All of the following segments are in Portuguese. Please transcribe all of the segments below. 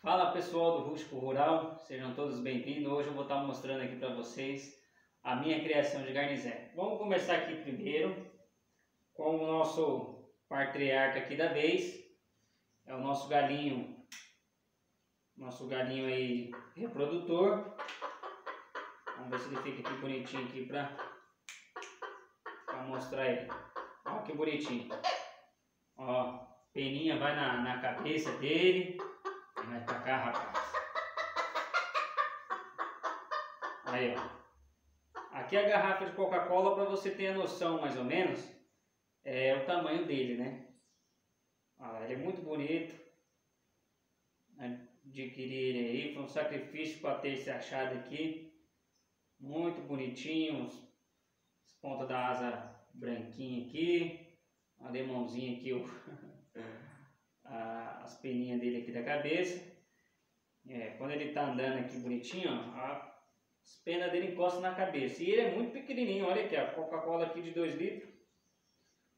Fala pessoal do Rústico Rural, sejam todos bem-vindos. Hoje eu vou estar mostrando aqui para vocês a minha criação de garnizé. Vamos começar aqui primeiro com o nosso patriarca aqui da vez. É o nosso galinho, nosso galinho aí reprodutor. Vamos ver se ele fica aqui bonitinho aqui para mostrar ele. Olha que bonitinho. Ó, peninha vai na, na cabeça dele. Vai cá, rapaz. Aí, ó. Aqui é a garrafa de Coca-Cola para você ter a noção, mais ou menos, é o tamanho dele, né? Olha, ele é muito bonito. Adquirir ele aí, foi um sacrifício para ter esse achado aqui. Muito bonitinho, as pontas da asa branquinha aqui, a limãozinha aqui, o a, as peninhas dele aqui da cabeça. É, quando ele está andando aqui bonitinho, ó, as penas dele encostam na cabeça. E ele é muito pequenininho, olha aqui, a Coca-Cola aqui de 2 litros.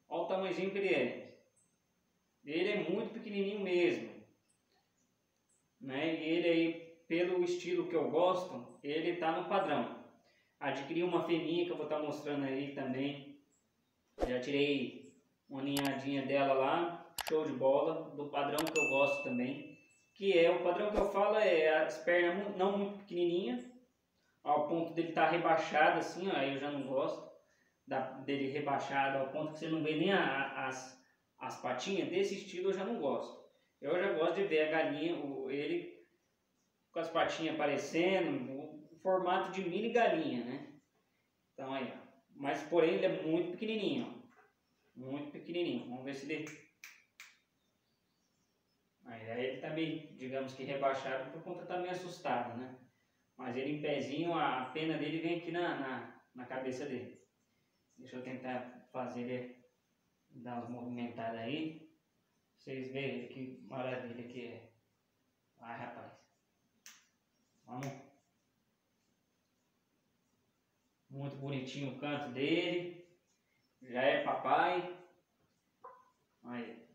Olha o tamanhozinho que ele é. Ele é muito pequenininho mesmo. Né? E ele aí, pelo estilo que eu gosto, ele está no padrão. Adquiri uma fêmea que eu vou estar tá mostrando aí também. Já tirei uma ninhadinha dela lá, show de bola, do padrão que eu gosto também, que é o padrão que eu falo é as pernas não muito pequenininha, ao ponto dele estar tá rebaixado assim, ó, aí eu já não gosto da, dele rebaixado ao ponto que você não vê nem a, as, as patinhas, desse estilo eu já não gosto. Eu já gosto de ver a galinha, o, ele com as patinhas aparecendo, o, o formato de mini galinha, né? Então aí, ó. Mas porém ele é muito pequenininho, ó. Muito pequenininho. Vamos ver se ele Aí, ele meio, digamos que rebaixado por conta tá meio assustado, né? Mas ele em pezinho, a pena dele vem aqui na, na, na cabeça dele. Deixa eu tentar fazer ele dar umas movimentadas aí. Vocês verem que maravilha que é. Ai, rapaz. Vamos. Muito bonitinho o canto dele. Já é papai. Aí.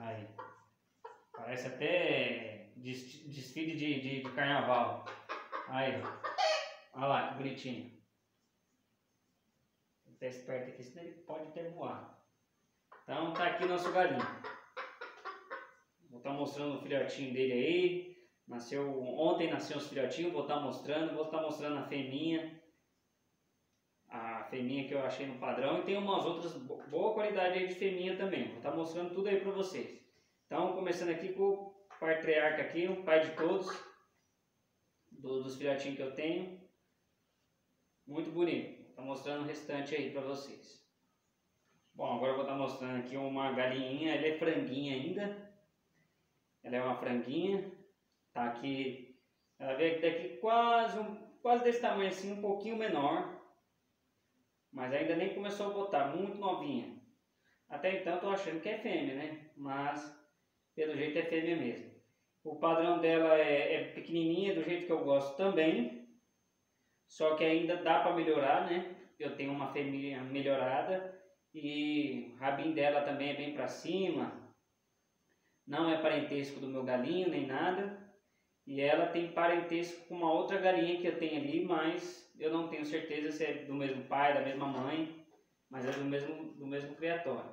Aí. Parece até desfile de, de, de carnaval. Aí. Olha lá, bonitinho. Ele tá esperto aqui, senão ele pode até voar. Então tá aqui nosso galinho. Vou estar tá mostrando o filhotinho dele aí. Nasceu ontem, nasceu os filhotinhos, vou estar tá mostrando, vou estar tá mostrando a fêmea feminha que eu achei no padrão e tem umas outras boa qualidade aí de feminha também. Vou estar tá mostrando tudo aí para vocês. Então, começando aqui com o patriarca aqui, o pai de todos, do, dos filhotinhos que eu tenho. Muito bonito. Tá mostrando o restante aí para vocês. Bom, agora eu vou estar tá mostrando aqui uma galinhinha, ela é franguinha ainda. Ela é uma franguinha. Tá aqui, ela veio daqui quase, quase desse tamanho assim, um pouquinho menor mas ainda nem começou a botar, muito novinha. Até então estou achando que é fêmea, né? Mas pelo jeito é fêmea mesmo. O padrão dela é, é pequenininha, do jeito que eu gosto também. Só que ainda dá para melhorar, né? Eu tenho uma fêmea melhorada e o rabinho dela também é bem para cima. Não é parentesco do meu galinho nem nada. E ela tem parentesco com uma outra galinha que eu tenho ali, mas eu não tenho certeza se é do mesmo pai, da mesma mãe, mas é do mesmo, do mesmo criatório.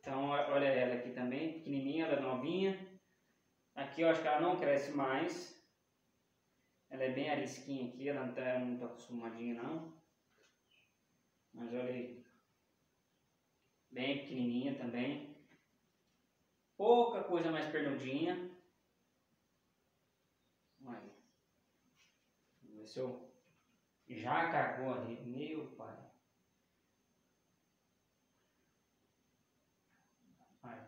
Então, olha ela aqui também, pequenininha, ela é novinha. Aqui eu acho que ela não cresce mais. Ela é bem arisquinha aqui, ela não está muito acostumadinha não. Mas olha aí. Bem pequenininha também. Pouca coisa mais pernudinha. Olha. Vamos ver se eu já cagou ali, meu pai. Aí.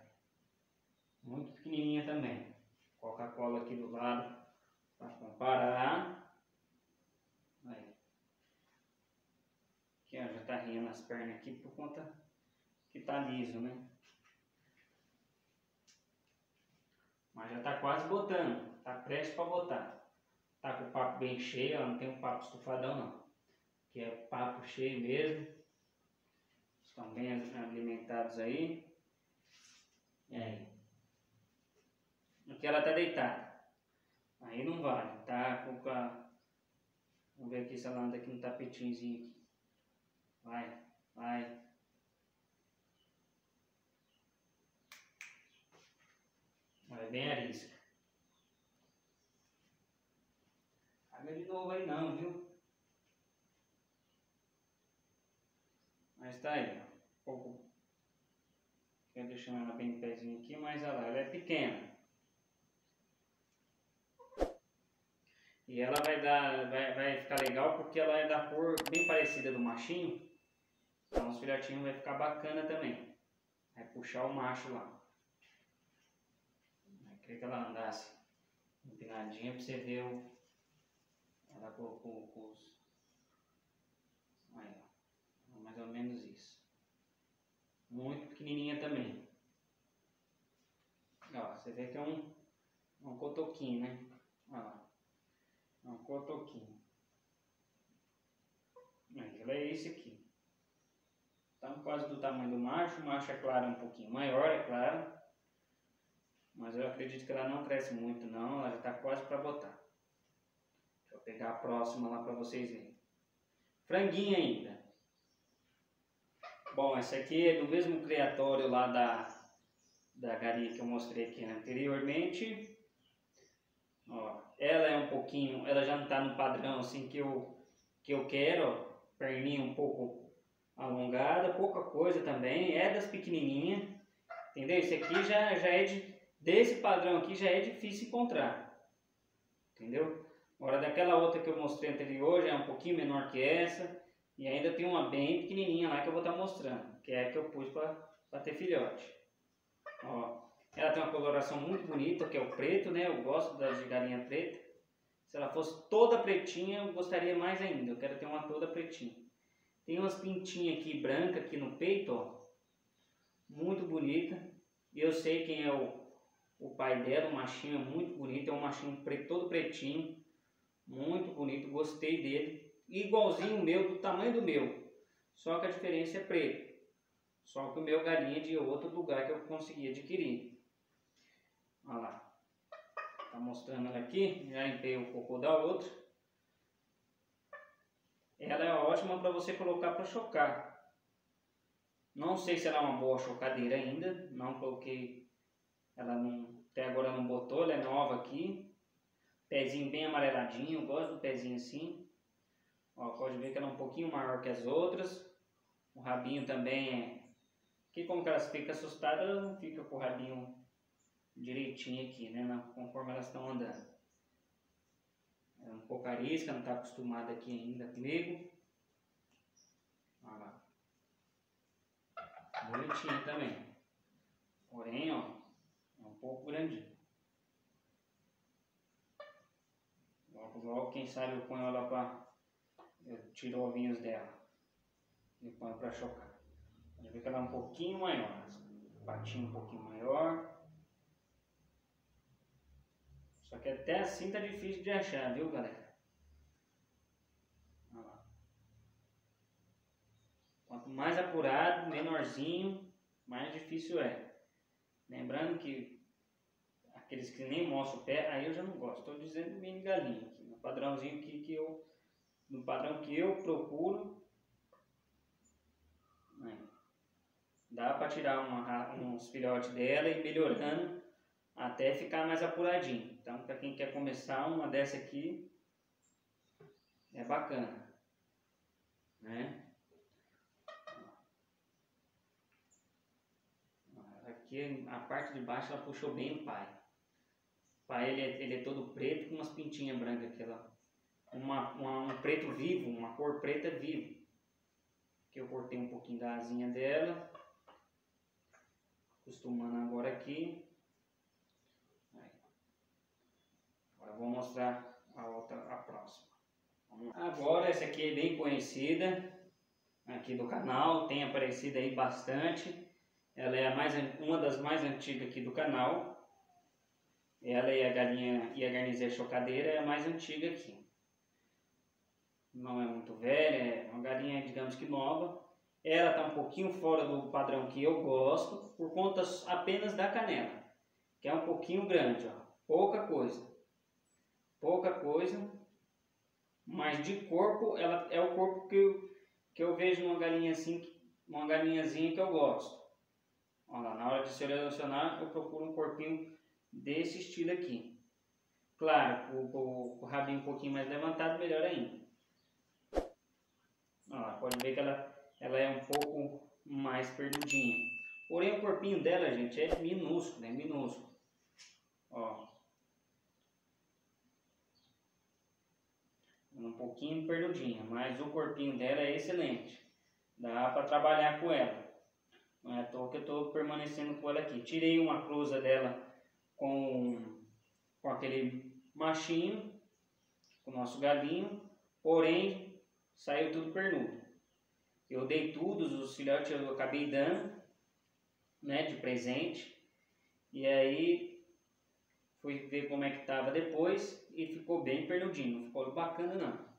Muito pequenininha também. Coca-Cola aqui do lado para comparar. Aí. Aqui ó, já tá rindo as pernas aqui por conta que tá liso, né? Mas já tá quase botando, tá prestes para botar. Tá com o papo bem cheio, ó, não tem um papo estufadão não. Que é papo cheio mesmo. Estão bem alimentados aí. E aí? que ela tá deitada. Aí não vale, tá? Com a... Vamos ver aqui se ela anda aqui no tapetinho aqui. Vai, vai. Vai bem arisca. Novo aí não, viu? Mas tá aí, pouco. Quero deixar ela bem pezinho aqui, mas olha lá, ela é pequena. E ela vai dar, vai, vai ficar legal porque ela é da cor bem parecida do machinho. Então os filhotinhos vai ficar bacana também. Vai puxar o macho lá. Eu queria que ela andasse empinadinha para você ver o, ela com, com os. Aí, ó. Mais ou menos isso. Muito pequenininha também. Ó, você vê que é um, um cotoquinho, né? Olha lá. É um cotoquinho. Aí, é esse aqui. Tá quase do tamanho do macho. O macho, é claro, é um pouquinho maior, é claro. Mas eu acredito que ela não cresce muito, não. Ela já está quase para botar. Eu pegar a próxima lá para vocês verem. Franguinho ainda. Bom, essa aqui é do mesmo criatório lá da, da galinha que eu mostrei aqui anteriormente. Ó, ela é um pouquinho, ela já não está no padrão assim que eu, que eu quero, ó, perninha um pouco alongada, pouca coisa também, é das pequenininhas, entendeu? Esse aqui já, já é de, desse padrão aqui já é difícil encontrar, entendeu? Agora daquela outra que eu mostrei anterior já é um pouquinho menor que essa, e ainda tem uma bem pequenininha lá que eu vou estar tá mostrando, que é a que eu pus para ter filhote. Ó, ela tem uma coloração muito bonita, que é o preto, né? Eu gosto da de galinha preta. Se ela fosse toda pretinha, eu gostaria mais ainda. Eu quero ter uma toda pretinha. Tem umas pintinhas aqui branca aqui no peito, ó. Muito bonita. E eu sei quem é o, o pai dela, o machinho é muito bonito. É um machinho preto, todo pretinho. Muito bonito, gostei dele. Igualzinho o meu, do tamanho do meu. Só que a diferença é preto. Só que o meu galinha é de outro lugar que eu consegui adquirir. Olha lá. Tá mostrando ela aqui. Já limpei o cocô da outra. Ela é ótima para você colocar para chocar. Não sei se ela é uma boa chocadeira ainda. Não coloquei. Ela não, até agora não botou. Ela é nova aqui. Pezinho bem amareladinho. Gosto do pezinho assim. Ó, pode ver que ela é um pouquinho maior que as outras. O rabinho também é. Que como que elas ficam assustadas, ela não fica com o rabinho direitinho aqui, né? Conforme elas estão andando. É um pouco arisca, não está acostumada aqui ainda comigo. Olha lá. Bonitinho também. Porém, ó, é um pouco grandinho. Logo, quem sabe eu ponho ela para... Eu tiro ovinhos dela. E ponho para chocar. Pode ver que ela é um pouquinho maior. Patinho um pouquinho maior. Só que até assim tá difícil de achar, viu galera? Olha lá. Quanto mais apurado, menorzinho, mais difícil é. Lembrando que aqueles que nem mostram o pé, aí eu já não gosto. Estou dizendo mini galinha aqui, padrãozinho que, que eu, no padrão que eu procuro. Né? Dá para tirar uma, uns filhotes dela e melhorando até ficar mais apuradinho. Então, para quem quer começar, uma dessa aqui é bacana, né? Aqui a parte de baixo ela puxou bem o pai. Ele é, ele é todo preto com umas pintinhas brancas aqui, ó. Uma, uma, um preto vivo, uma cor preta viva. Aqui eu cortei um pouquinho da asinha dela. Acostumando agora aqui. Agora vou mostrar a outra, a próxima. Agora essa aqui é bem conhecida aqui do canal, tem aparecido aí bastante. Ela é mais, uma das mais antigas aqui do canal. Ela e a galinha e a garnizé chocadeira é a mais antiga aqui. Não é muito velha, é uma galinha digamos que nova. Ela está um pouquinho fora do padrão que eu gosto, por conta apenas da canela, que é um pouquinho grande, ó. pouca coisa. Pouca coisa, mas de corpo, ela é o corpo que eu, que eu vejo numa galinha assim, uma galinhazinha que eu gosto. Olha lá, na hora de selecionar, eu procuro um corpinho desse estilo aqui. Claro, o, o, o rabinho um pouquinho mais levantado, melhor ainda. Lá, pode ver que ela, ela é um pouco mais perdidinha. Porém, o corpinho dela, gente, é minúsculo, é minúsculo. Ó. Um pouquinho perdidinha, mas o corpinho dela é excelente. Dá para trabalhar com ela. Não é à toa que eu estou permanecendo com ela aqui. Tirei uma cruza dela com, com aquele machinho, com o nosso galinho, porém saiu tudo pernudo. Eu dei tudo, os filhotes eu acabei dando, né, de presente. E aí fui ver como é que estava depois e ficou bem pernudinho, não ficou bacana não.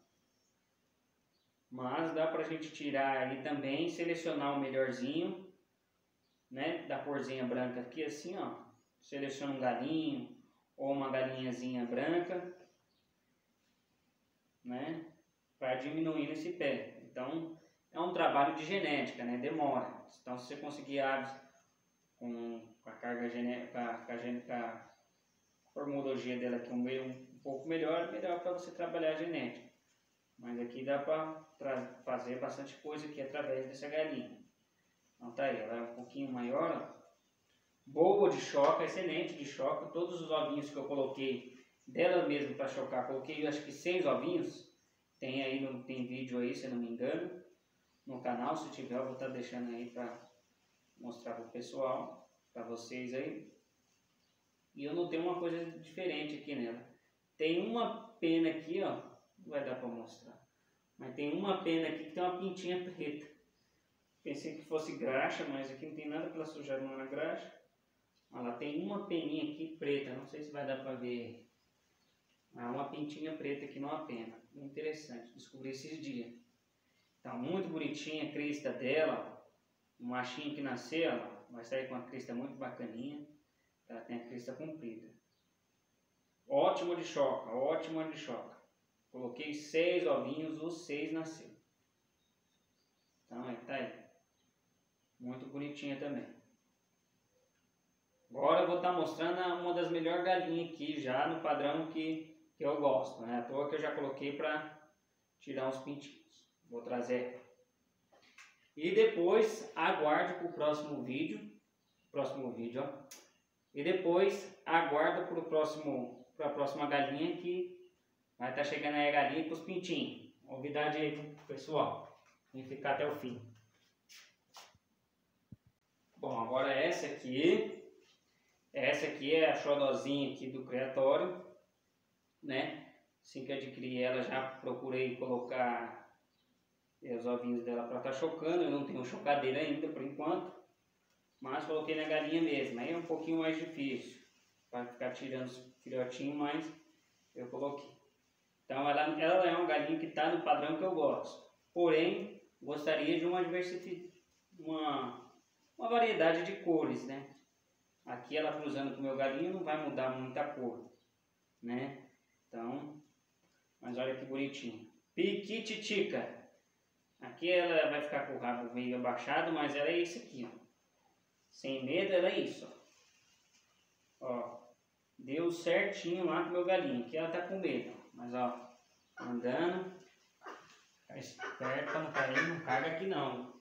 Mas dá pra gente tirar aí também, selecionar o melhorzinho, né, da corzinha branca aqui assim, ó. Seleciona um galinho ou uma galinhazinha branca, né, para diminuir esse pé. Então, é um trabalho de genética, né? Demora. Então, se você conseguir aves com, a carga genética, com a, formologia dela aqui um, um pouco melhor, melhor para você trabalhar a genética. Mas aqui dá para fazer bastante coisa aqui através dessa galinha. Então tá aí, ela é um pouquinho maior, ó. Boa de choca, excelente de choca. Todos os ovinhos que eu coloquei dela mesmo para chocar, coloquei acho que seis ovinhos. Tem aí, não tem vídeo aí, se não me engano no canal, se tiver eu vou estar tá deixando aí para mostrar para o pessoal, para vocês aí. E eu notei uma coisa diferente aqui nela. Tem uma pena aqui, ó, não vai dar para mostrar, mas tem uma pena aqui que tem uma pintinha preta. Pensei que fosse graxa, mas aqui não tem nada para sujar na graxa. Ela tem uma peninha aqui preta, não sei se vai dar para ver. É uma pintinha preta aqui numa pena. Interessante, descobri esses dias. Tá muito bonitinha a crista dela. O machinho que nasceu, ela vai sair com a crista muito bacaninha. Ela tem a crista comprida. Ótimo de choca, ótimo de choca. Coloquei seis ovinhos, os seis nasceram. Então aí tá aí. Muito bonitinha também. Agora eu vou estar tá mostrando uma das melhores galinhas aqui já no padrão que, que eu gosto, né? A toa que eu já coloquei para tirar uns pintinhos. Vou trazer. E depois aguarde para o próximo vídeo. Próximo vídeo, ó. E depois aguarda para o próximo, para a próxima galinha que vai estar tá chegando aí a galinha com os pintinhos. Novidade aí pessoal. Vem ficar até o fim. Bom, agora essa aqui. Essa aqui é a xodozinha aqui do criatório, né? Assim que adquiri ela, já procurei colocar é, os ovinhos dela para estar tá chocando. Eu não tenho chocadeira ainda por enquanto, mas coloquei na galinha mesmo. Aí é um pouquinho mais difícil para ficar tirando os filhotinhos, mas eu coloquei. Então ela, ela é uma galinha que está no padrão que eu gosto. Porém, gostaria de uma diversidade, uma, uma variedade de cores, né? Aqui ela cruzando com o meu galinho não vai mudar muita cor, né? Então, mas olha que bonitinho. Piquititica. Aqui ela vai ficar com o rabo meio abaixado, mas ela é isso aqui, ó. Sem medo, ela é isso, ó. ó. Deu certinho lá com o meu galinho. Aqui ela tá com medo, mas ó, andando. Fica esperto pra não cair, não caga aqui não.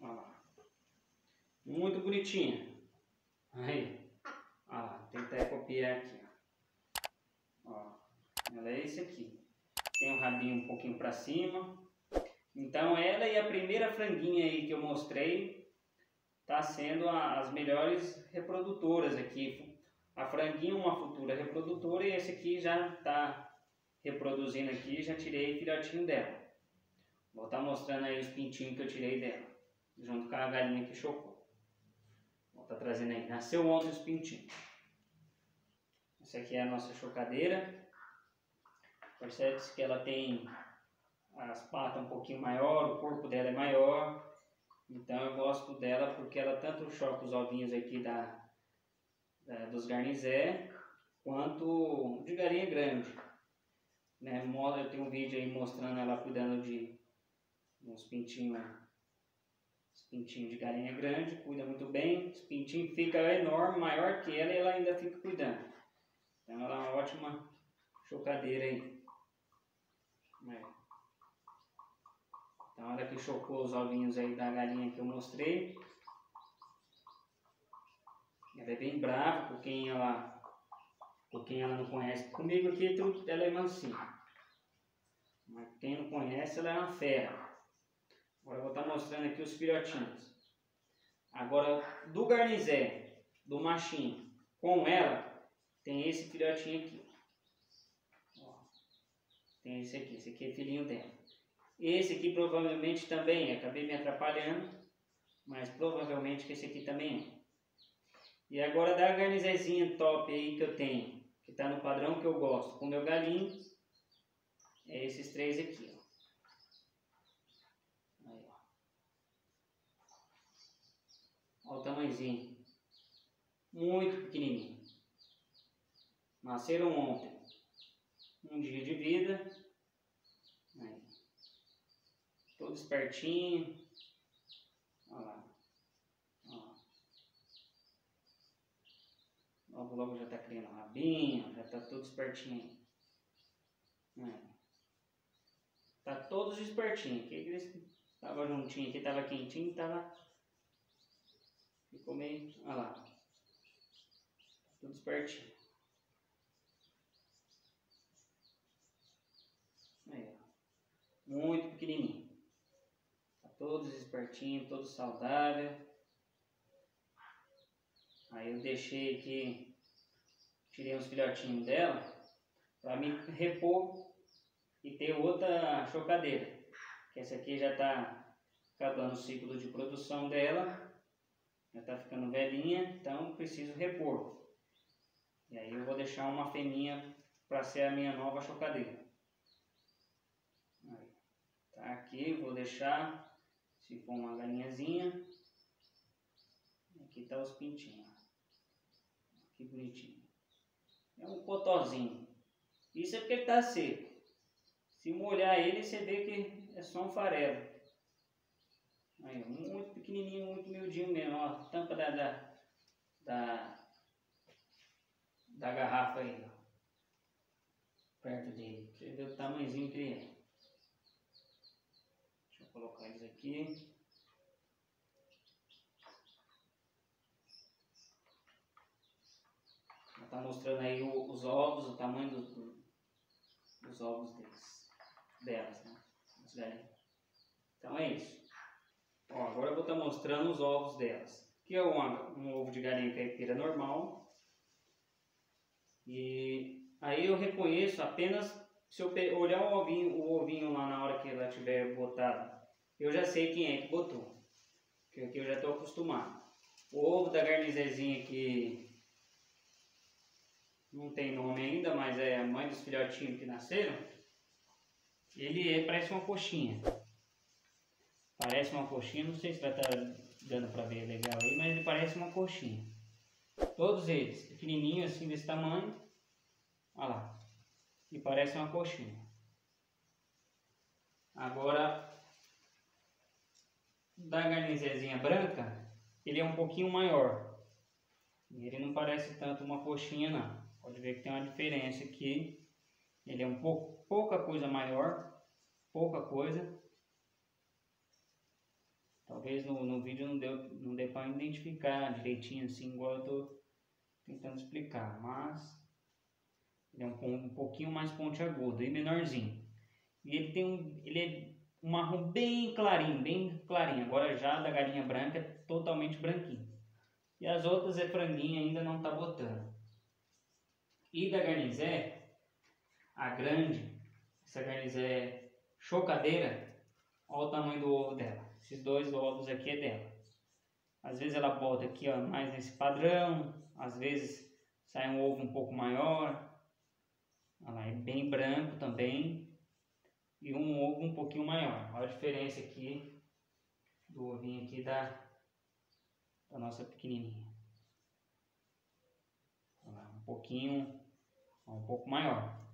Ó. Muito bonitinha. Aí. Ó tentar copiar aqui, ó. Ela é esse aqui. Tem um rabinho um pouquinho pra cima. Então ela e a primeira franguinha aí que eu mostrei tá sendo a, as melhores reprodutoras aqui. A franguinha uma futura reprodutora e esse aqui já está reproduzindo aqui, já tirei filhotinho dela. Vou estar tá mostrando aí os pintinhos que eu tirei dela, junto com a galinha que chocou. Tá trazendo aí, nasceu ontem os pintinhos. Essa aqui é a nossa chocadeira. Percebe que ela tem as patas um pouquinho maior, o corpo dela é maior. Então eu gosto dela porque ela tanto choca os ovinhos aqui da, da dos garnizé, quanto de galinha grande. Né? Eu tenho um vídeo aí mostrando ela cuidando de uns pintinhos, uns pintinhos de galinha grande, cuida muito bem, os pintinhos ficam enorme, maior que ela e ela ainda fica cuidando. Então ela é uma ótima chocadeira aí. Então ela que chocou os ovinhos aí da galinha que eu mostrei. Ela é bem brava, por quem ela, por quem ela não conhece. Comigo aqui ela é mansinha. Mas quem não conhece, ela é uma fera. Agora eu vou estar mostrando aqui os filhotinhos. Agora, do garnizé, do machinho, com ela, tem esse filhotinho aqui. Ó, tem esse aqui, esse aqui é filhinho dela. Esse aqui provavelmente também é, acabei me atrapalhando, mas provavelmente que esse aqui também é. E agora da garnizezinha top aí que eu tenho, que está no padrão que eu gosto, com meu galinho, é esses três aqui, ó. Aí, ó. Olha tamanhozinho. Muito pequenininho. Nasceram ontem. Um dia de vida. Aí. Todo espertinho. Olha lá. Logo, logo já está criando rabinho, já está tudo espertinho. É. Tá todos espertinhos. Que eles tava juntinho aqui, tava quentinho, tava. Ficou meio. Olha lá. Tudo espertinho. Aí, ó. Muito pequenininho. Tá todos espertinhos, todos saudáveis. Aí eu deixei aqui, tirei uns filhotinhos dela para me repor e ter outra chocadeira. Que essa aqui já está acabando o ciclo de produção dela, já está ficando velhinha, então preciso repor. E aí eu vou deixar uma fêmea para ser a minha nova chocadeira. Aí, tá aqui, vou deixar, se for uma galinhazinha, aqui tá os pintinhos. Que bonitinho. É um cotozinho. Isso é porque ele está seco. Se molhar ele, você vê que é só um farelo. Aí, muito pequenininho, muito miudinho mesmo. Ó, tampa da, da, da, da garrafa aí, ó. Perto dele. Você vê o tamanhozinho que ele é. Deixa eu colocar eles aqui. Está mostrando aí os ovos, o tamanho do, dos ovos deles, delas, né? Então é isso. Ó, agora eu vou estar tá mostrando os ovos delas. Aqui é uma, um ovo de galinha caipira normal. E aí eu reconheço apenas se eu olhar o ovinho, o ovinho lá na hora que ela tiver botado, eu já sei quem é que botou. Porque aqui eu já estou acostumado. O ovo da garnizezinha que não tem nome ainda, mas é a mãe dos filhotinhos que nasceram, ele é, parece uma coxinha. Parece uma coxinha, não sei se vai estar tá dando para ver legal aí, mas ele parece uma coxinha. Todos eles, pequenininhos assim desse tamanho, olha lá, e parece uma coxinha. Agora, da garnizezinha branca, ele é um pouquinho maior. Ele não parece tanto uma coxinha não. Pode ver que tem uma diferença aqui. Ele é um pouco, pouca coisa maior, pouca coisa. Talvez no, no vídeo não deu, não dê para identificar direitinho assim, igual eu estou tentando explicar. Mas ele é um, um pouquinho mais pontiagudo e menorzinho. E ele tem um, ele é um marrom bem clarinho, bem clarinho. Agora já da galinha branca é totalmente branquinho. E as outras é franguinha ainda não está botando. E da garnizé, a grande, essa garnizé chocadeira, olha o tamanho do ovo dela. Esses dois ovos aqui é dela. Às vezes ela bota aqui ó, mais nesse padrão, às vezes sai um ovo um pouco maior. Ela é bem branco também. E um ovo um pouquinho maior. Olha a diferença aqui do ovinho aqui da, da nossa pequenininha. Um pouquinho Um pouco maior.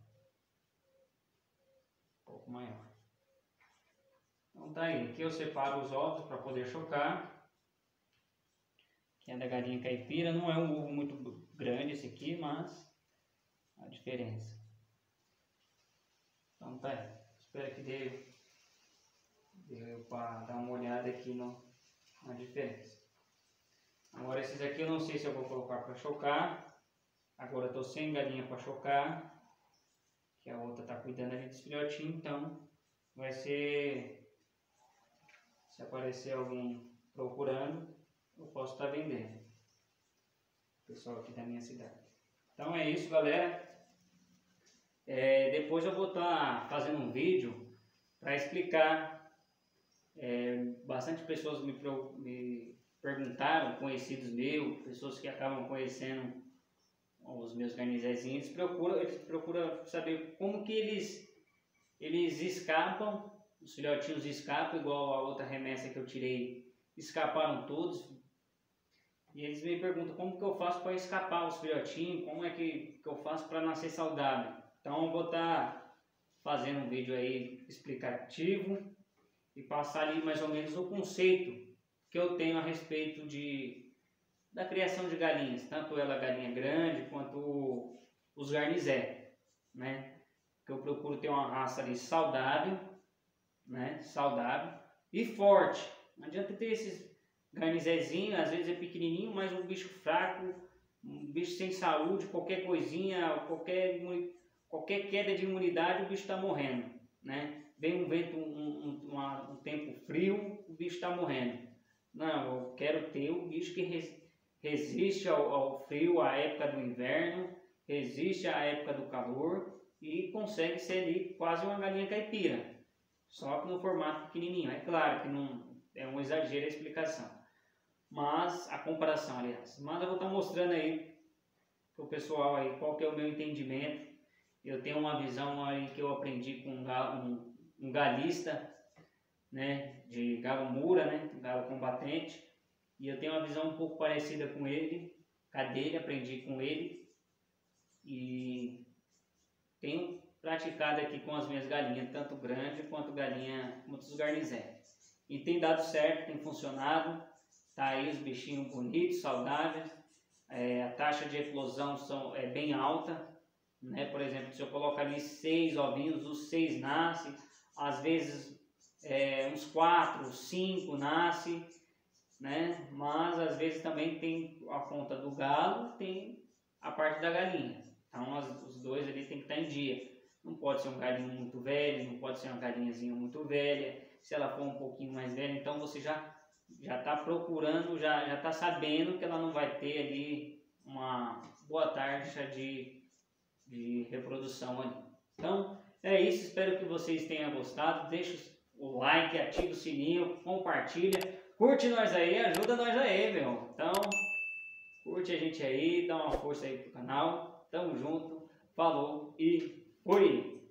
Um pouco maior. Tá aí. Aqui eu separo os ovos para poder chocar. Que é da galinha caipira. Não é um ovo muito grande esse aqui, mas a diferença. Então tá aí. Espero que dê, dê para dar uma olhada aqui no, na diferença. Agora esses aqui eu não sei se eu vou colocar para chocar. Agora eu tô sem galinha para chocar. Que a outra tá cuidando ali dos filhotinhos, então vai ser se aparecer alguém procurando, eu posso estar vendendo. Pessoal aqui da minha cidade. Então é isso, galera. É, depois eu vou estar fazendo um vídeo para explicar. É, bastante pessoas me, me perguntaram, conhecidos meus, pessoas que acabam conhecendo os meus garnizezinhos, procuram, eles procuram saber como que eles, eles escapam, os filhotinhos escapam, igual a outra remessa que eu tirei, escaparam todos. E eles me perguntam como que eu faço para escapar os filhotinhos, como é que, que eu faço para nascer saudável. Então eu vou estar tá fazendo um vídeo aí explicativo e passar ali mais ou menos o conceito que eu tenho a respeito de, da criação de galinhas, tanto ela galinha grande quanto os garnizé, né? Que eu procuro ter uma raça ali saudável, né? Saudável e forte. Não adianta ter esses garnizézinhos, às vezes é pequenininho, mas um bicho fraco, um bicho sem saúde, qualquer coisinha, qualquer, qualquer queda de imunidade, o bicho está morrendo, né? Vem um vento, um, um, um, um tempo frio, o bicho está morrendo. Não, eu quero ter o bicho que resiste ao, ao frio, à época do inverno, resiste à época do calor e consegue ser ali quase uma galinha caipira. Só que no formato pequenininho. É claro que não é um exagero a explicação. Mas a comparação, aliás. Mas eu vou estar mostrando aí para o pessoal aí qual que é o meu entendimento. Eu tenho uma visão aí que eu aprendi com um, um, um galista né, de galo mura, né, galo combatente, e eu tenho uma visão um pouco parecida com ele, cadeira, aprendi com ele, e tenho praticado aqui com as minhas galinhas, tanto grande quanto galinha, quanto os garnizé. E tem dado certo, tem funcionado, tá aí os bichinhos bonitos, saudáveis, é, a taxa de eclosão são, é bem alta, né? Por exemplo, se eu colocar ali seis ovinhos, os seis nascem, às vezes é, uns quatro, cinco nasce, né? Mas às vezes também tem a conta do galo, tem a parte da galinha. Então os dois ali tem que estar em dia. Não pode ser um galinho muito velho, não pode ser uma galinhazinha muito velha. Se ela for um pouquinho mais velha, então você já já está procurando, já já está sabendo que ela não vai ter ali uma boa taxa de, de reprodução ali. Então é isso, espero que vocês tenham gostado. Deixe o like, ativa o sininho, compartilha, curte nós aí, ajuda nós aí, meu. Então, curte a gente aí, dá uma força aí pro canal. Tamo junto, falou e fui!